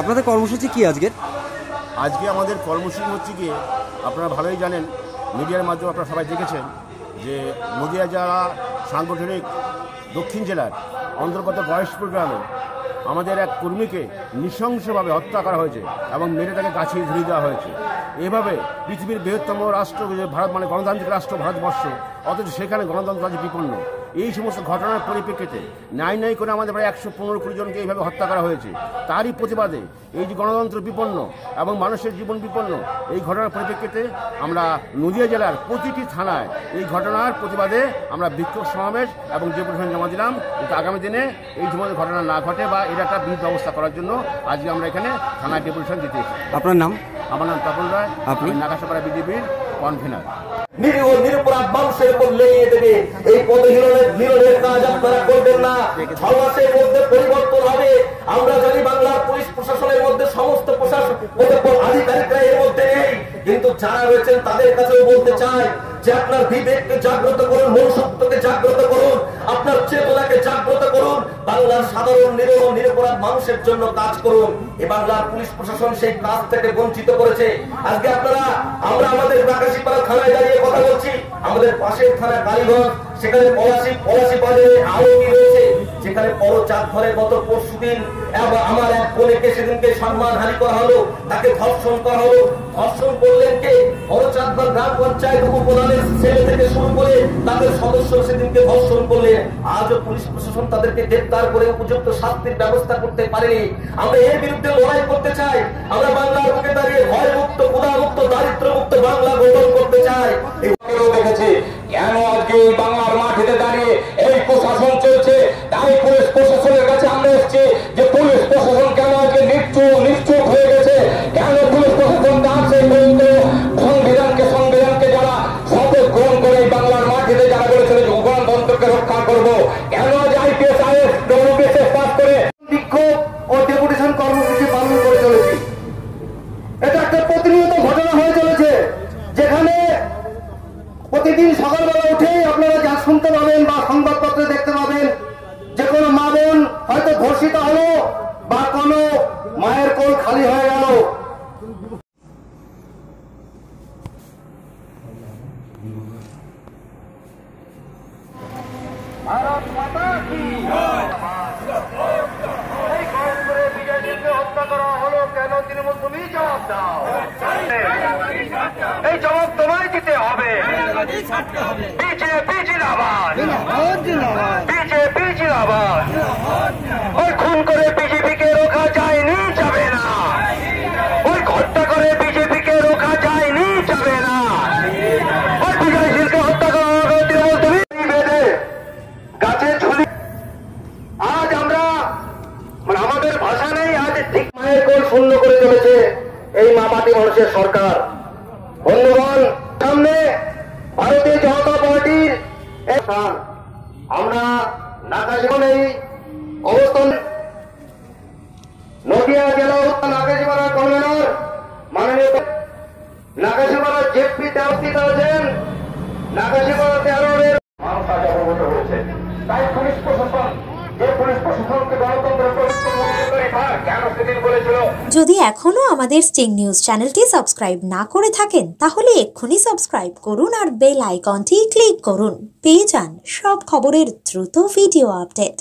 আপনাদের কর্মসূচি কি আজকের আজকে আমাদের কর্মসূচি হচ্ছে গিয়ে, আপনারা ভালোই জানেন, মিডিয়ার মাধ্যমে আপনারা সবাই দেখেছেন যে নদিয়া জেলা সাংগঠনিক দক্ষিণ জেলার অন্তর্গত গয়েশপুর গ্রামে আমাদের এক কর্মীকে নৃশংসভাবে হত্যা করা হয়েছে এবং মেরে তাকে গাছে ঝুলিয়ে দেওয়া হয়েছে। এভাবে পৃথিবীর বৃহত্তম রাষ্ট্র, ভারত মানে গণতান্ত্রিক রাষ্ট্র, ভারতবর্ষ, অথচ সেখানে গণতন্ত্র আজ বিপন্ন। এই সমস্ত ঘটনার পরিপ্রেক্ষিতে ন্যায় ন্যায় করে আমাদের প্রায় একশো পনেরো কুড়ি জনকে এইভাবে হত্যা করা হয়েছে। তারই প্রতিবাদে এই যে গণতন্ত্র বিপন্ন এবং মানুষের জীবন বিপন্ন এই ঘটনার পরিপ্রেক্ষিতে আমরা নদিয়া জেলার প্রতিটি থানায় এই ঘটনার প্রতিবাদে আমরা বিক্ষোভ সমাবেশ এবং যে ডেপুটেশন জমা দিলাম কিন্তু আগামী দিনে এই সমস্ত ঘটনা না ঘটে বা এর একটা বিধ ব্যবস্থা করার জন্য আজকে আমরা এখানে থানায় ডেপুটেশন দিতে আপনার নাম? আমার নাম তপন রায়। আপনি? নাগাসাপাড়া বিজেপির কনভেনার। নিরীহ নিরপরাধ মানুষের এই পদহীনের মিলনের কাজ আপনারা করবেন না। সমাজের মধ্যে পরিবর্তন হবে। আমরা জানি বাংলার পুলিশ প্রশাসনের মধ্যে সমস্ত প্রশাসক আধিকারিকরা এর মধ্যে নেই। কিন্তু যারা রয়েছেন তাদের কাছেও বলতে চাই যে আপনার বিবেককে জাগ্রত করুন মনুষ্যত্বকে জাগ্রত করুন। আপনার চেতনাকে জাগ্রত করুন, বাংলার সাধারণ, নিরহ, নিরপরাধ মানুষের জন্য কাজ করুন। এ বাংলার পুলিশ প্রশাসন সেই কাজ থেকে বঞ্চিত করেছে। আজকে আপনারা, আমরা আমাদের নাকাশিপাড়া থানায় দাঁড়িয়ে কথা বলছি। আমাদের পাশের থানা কালীগঞ্জ, সেখানে পলাশি পলাশি বাজারে আলোকি রয়েছে। যেখানে বড় চাঁদ ঘরে গত আমার এক সেদিনকে করা হলো, তাকে ধর্ষণ করা হলো। ধর্ষণ করলেন কে? এর বিরুদ্ধে করতে চাই। আমরা দারিদ্র মুক্ত বাংলা গঠন করতে চাই। কেন আজকে এই প্রতিদিন সকালবেলা উঠেই আপনারা যা শুনতে পাবেন বা সংবাদপত্রে দেখতে পাবেন, যে কোনো মা বোন হয়তো ধর্ষিত হলো বা কোনো মায়ের কোল খালি হয়ে গেল। হত্যা করা হলো কেন? তৃণমূল তুমি জবাব দাও এই জবাব তোমায় দিতে হবে আজ আমরা আমাদের ভাষা নেই আজ ঠিক শূন্য করে চলেছে এই মামাটি মানুষের সরকার। বন্ধুগণ স্থান। আমরা নাকাশিবন এই অবস্থান নদিয়া জেলা অবস্থান নাকাশিপাড়ার কনভেনর মাননীয় নাকাশিপাড়া জেপি দেবস্থিত আছেন নাকাশিপাড়া তেরোরের মানুষ আজ অবগত হয়েছে তাই পুলিশ প্রশাসন যে পুলিশ প্রশাসনকে গণতন্ত্রের যদি এখনও আমাদের স্টিং নিউজ চ্যানেলটি সাবস্ক্রাইব না করে থাকেন, তাহলে এক্ষুনি সাবস্ক্রাইব করুন আর বেল আইকনটি ক্লিক করুন। পেয়ে যান সব খবরের দ্রুত ভিডিও আপডেট